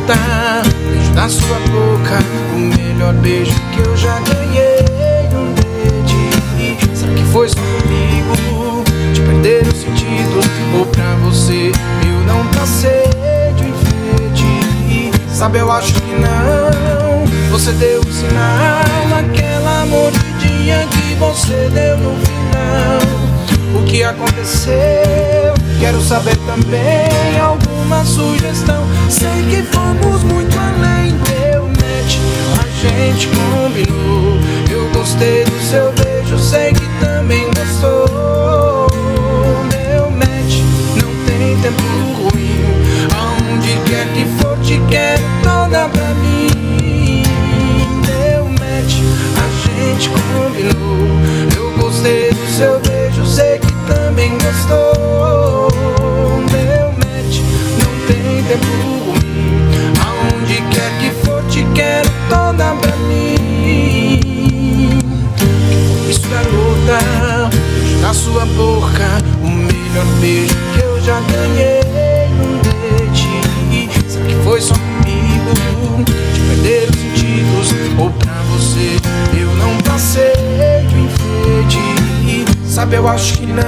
voltar. Beijo da sua boca, o melhor beijo que eu já ganhei. Um beijo, será que foi só comigo? De perder os sentidos, ou pra você eu não passei de enfeite. Sabe, eu acho que não. Você deu um sinal naquela mordidinha que você deu no final. O que aconteceu? Quero saber também alguma sugestão. Sei que fomos muito além. Deu match, a gente combinou. Eu gostei do seu beijo, sei que também gostou. Deu match, não tem tempo ruim. Aonde quer que for, te quero toda pra mim. Deu match, a gente combinou. Eu gostei do seu beijo, sei que também gostou. Sua boca, o melhor beijo que eu já ganhei num date. Será que foi só comigo? De perder os sentidos, ou pra você eu não passei de enfeite. Sabe, eu acho que não.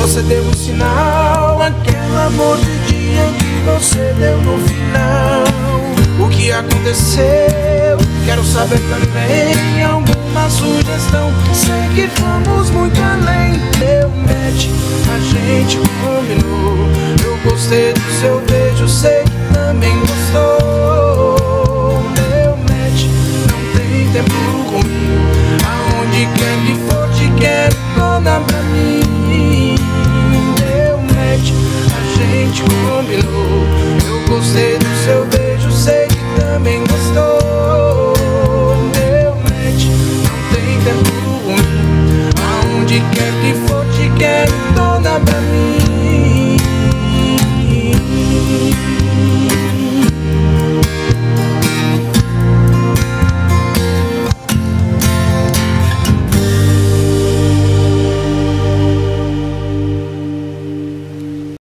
Você deu um sinal, aquela mordidinha que você deu no final. O que aconteceu? Quero saber também uma sugestão. Sei que fomos muito além. Deu match, a gente combinou. Eu gostei do seu beijo, sei que também gostou. Deu match, não tem tempo comigo. Aonde quer que for, te quero toda pra mim. Deu match, a gente combinou. Eu gostei do seu beijo, sei que também gostou. quer que for, te quero toda pra mim.